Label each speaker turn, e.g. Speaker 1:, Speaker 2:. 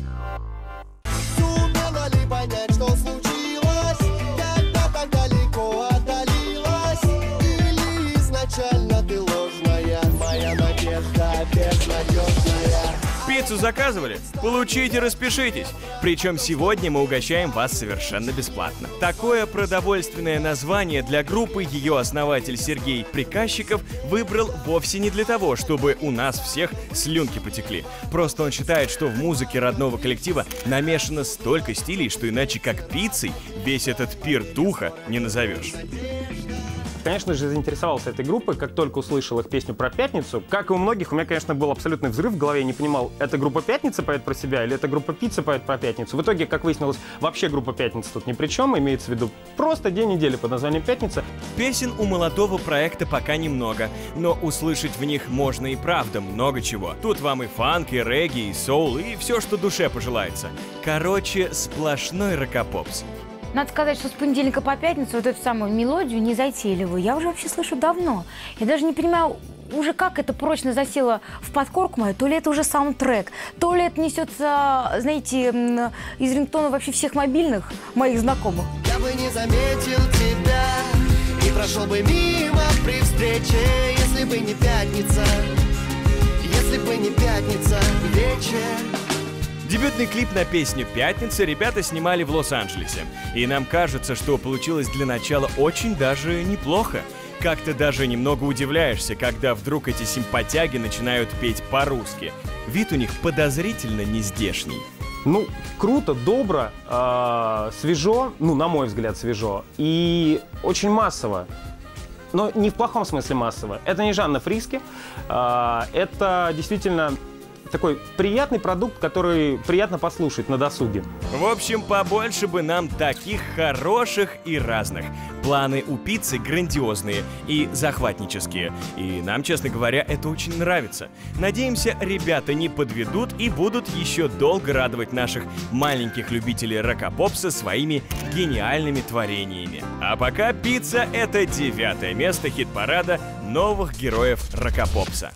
Speaker 1: Yeah.
Speaker 2: Пиццу заказывали? Получите, распишитесь. Причем сегодня мы угощаем вас совершенно бесплатно. Такое продовольственное название для группы ее основатель Сергей Приказчиков выбрал вовсе не для того, чтобы у нас всех слюнки потекли. Просто он считает, что в музыке родного коллектива намешано столько стилей, что иначе как пиццей весь этот пир духа не назовешь.
Speaker 3: Конечно же, заинтересовался этой группой, как только услышал их песню про пятницу. Как и у многих, у меня, конечно, был абсолютный взрыв в голове. Я не понимал, это группа «Пятница» поет про себя или это группа «Пицца» поет про пятницу. В итоге, как выяснилось, вообще группа «Пятница» тут ни при чем. Имеется в виду просто день недели под названием «Пятница».
Speaker 2: Песен у молодого проекта пока немного, но услышать в них можно и правда много чего. Тут вам и фанк, и регги, и соул, и все, что душе пожелается. Короче, сплошной рокопопс.
Speaker 4: Надо сказать, что с понедельника по пятницу вот эту самую мелодию незатейливую я уже вообще слышу давно. Я даже не понимаю, уже как это прочно засело в подкорку мою, то ли это уже саундтрек, то ли это несется, знаете, из рингтона вообще всех мобильных моих знакомых.
Speaker 1: Я бы не заметил тебя И прошел бы мимо при встрече Если бы не пятница Если бы не пятница вечер
Speaker 2: Дебютный клип на песню «Пятница» ребята снимали в Лос-Анджелесе. И нам кажется, что получилось для начала очень даже неплохо. Как-то даже немного удивляешься, когда вдруг эти симпатяги начинают петь по-русски. Вид у них подозрительно нездешний.
Speaker 3: Ну, круто, добро, э, свежо, ну, на мой взгляд, свежо, и очень массово. Но не в плохом смысле массово. Это не Жанна Фриски, э, это действительно такой приятный продукт, который приятно послушать на досуге.
Speaker 2: В общем, побольше бы нам таких хороших и разных. Планы у пиццы грандиозные и захватнические. И нам, честно говоря, это очень нравится. Надеемся, ребята не подведут и будут еще долго радовать наших маленьких любителей рокопопса своими гениальными творениями. А пока пицца — это девятое место хит-парада новых героев рокопопса.